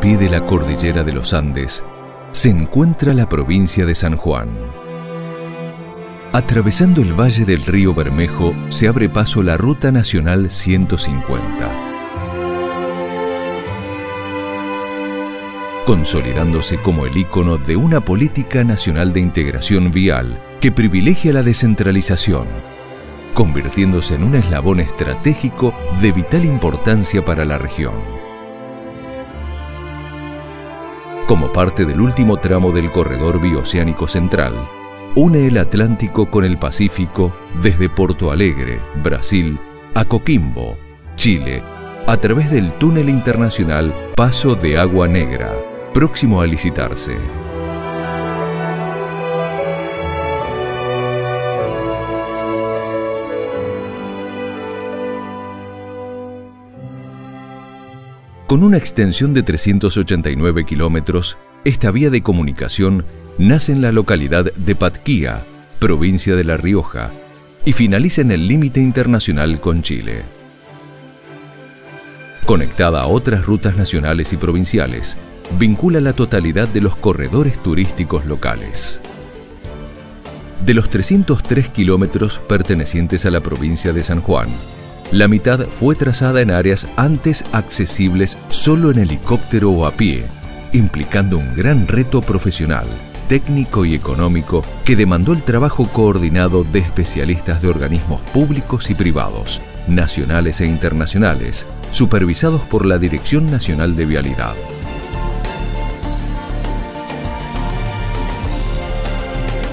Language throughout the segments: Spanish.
pie de la cordillera de los Andes se encuentra la provincia de San Juan. Atravesando el valle del río Bermejo se abre paso la Ruta Nacional 150. consolidándose como el ícono de una política nacional de integración vial que privilegia la descentralización, convirtiéndose en un eslabón estratégico de vital importancia para la región. Como parte del último tramo del corredor bioceánico central, une el Atlántico con el Pacífico desde Porto Alegre, Brasil, a Coquimbo, Chile, a través del túnel internacional Paso de Agua Negra, próximo a licitarse. Con una extensión de 389 kilómetros, esta vía de comunicación nace en la localidad de Patquía, provincia de La Rioja, y finaliza en el límite internacional con Chile. Conectada a otras rutas nacionales y provinciales, vincula la totalidad de los corredores turísticos locales. De los 303 kilómetros pertenecientes a la provincia de San Juan, la mitad fue trazada en áreas antes accesibles solo en helicóptero o a pie, implicando un gran reto profesional, técnico y económico que demandó el trabajo coordinado de especialistas de organismos públicos y privados, nacionales e internacionales, supervisados por la Dirección Nacional de Vialidad.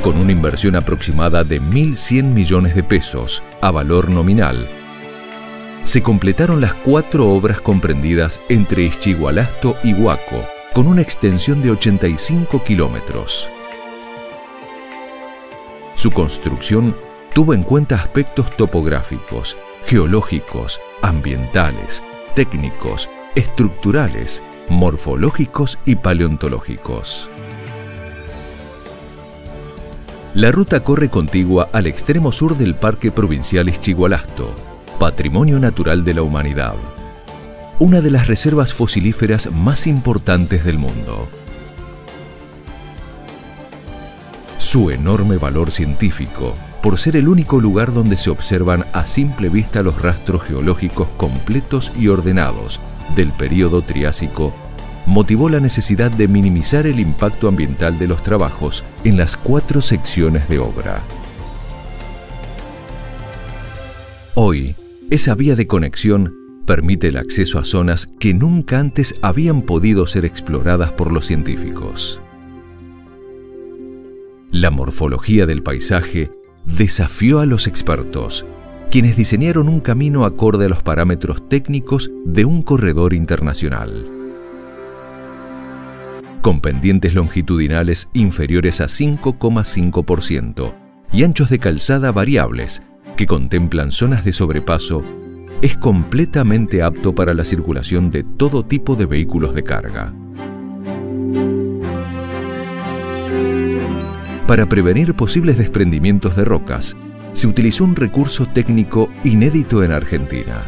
con una inversión aproximada de 1.100 millones de pesos a valor nominal. Se completaron las cuatro obras comprendidas entre Ischigualasto y Huaco, con una extensión de 85 kilómetros. Su construcción tuvo en cuenta aspectos topográficos, geológicos, ambientales, técnicos, estructurales, morfológicos y paleontológicos. La ruta corre contigua al extremo sur del Parque Provincial Ischigualasto, Patrimonio Natural de la Humanidad, una de las reservas fosilíferas más importantes del mundo. Su enorme valor científico, por ser el único lugar donde se observan a simple vista los rastros geológicos completos y ordenados del período Triásico motivó la necesidad de minimizar el impacto ambiental de los trabajos en las cuatro secciones de obra. Hoy, esa vía de conexión permite el acceso a zonas que nunca antes habían podido ser exploradas por los científicos. La morfología del paisaje desafió a los expertos, quienes diseñaron un camino acorde a los parámetros técnicos de un corredor internacional con pendientes longitudinales inferiores a 5,5% y anchos de calzada variables que contemplan zonas de sobrepaso, es completamente apto para la circulación de todo tipo de vehículos de carga. Para prevenir posibles desprendimientos de rocas, se utilizó un recurso técnico inédito en Argentina.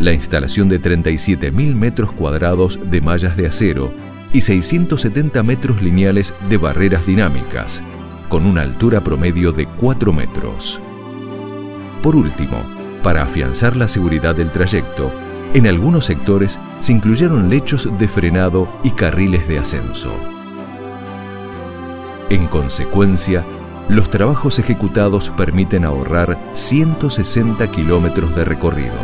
La instalación de 37.000 metros cuadrados de mallas de acero y 670 metros lineales de barreras dinámicas, con una altura promedio de 4 metros. Por último, para afianzar la seguridad del trayecto, en algunos sectores se incluyeron lechos de frenado y carriles de ascenso. En consecuencia, los trabajos ejecutados permiten ahorrar 160 kilómetros de recorrido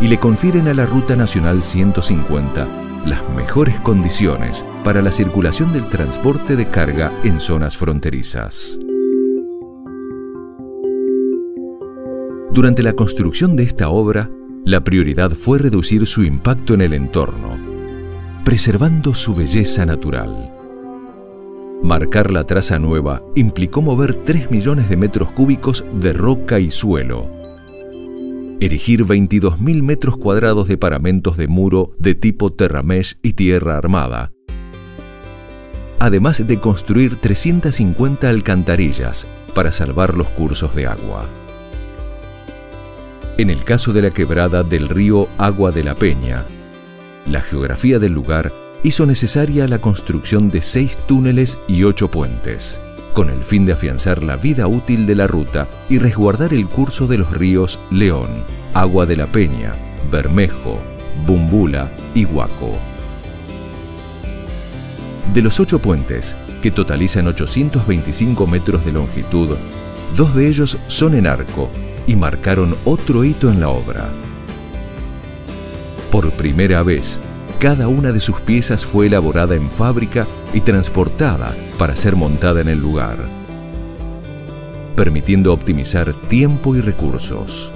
y le confieren a la Ruta Nacional 150 las mejores condiciones para la circulación del transporte de carga en zonas fronterizas. Durante la construcción de esta obra, la prioridad fue reducir su impacto en el entorno, preservando su belleza natural. Marcar la traza nueva implicó mover 3 millones de metros cúbicos de roca y suelo, erigir 22.000 metros cuadrados de paramentos de muro de tipo terramesh y tierra armada, además de construir 350 alcantarillas para salvar los cursos de agua. En el caso de la quebrada del río Agua de la Peña, la geografía del lugar hizo necesaria la construcción de seis túneles y ocho puentes, con el fin de afianzar la vida útil de la ruta y resguardar el curso de los ríos León, Agua de la Peña, Bermejo, Bumbula y Huaco. De los ocho puentes, que totalizan 825 metros de longitud, dos de ellos son en arco y marcaron otro hito en la obra. Por primera vez, cada una de sus piezas fue elaborada en fábrica y transportada para ser montada en el lugar, permitiendo optimizar tiempo y recursos.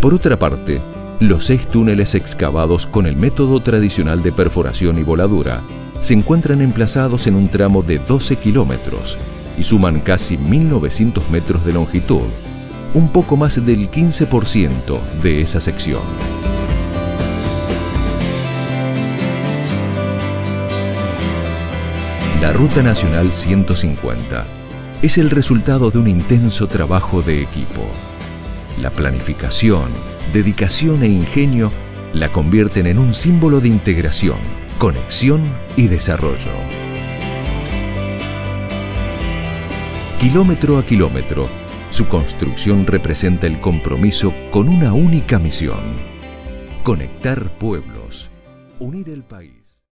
Por otra parte, los seis túneles excavados con el método tradicional de perforación y voladura se encuentran emplazados en un tramo de 12 kilómetros y suman casi 1.900 metros de longitud, un poco más del 15% de esa sección. La Ruta Nacional 150 es el resultado de un intenso trabajo de equipo. La planificación, dedicación e ingenio la convierten en un símbolo de integración, conexión y desarrollo. Kilómetro a kilómetro, su construcción representa el compromiso con una única misión. Conectar pueblos. Unir el país.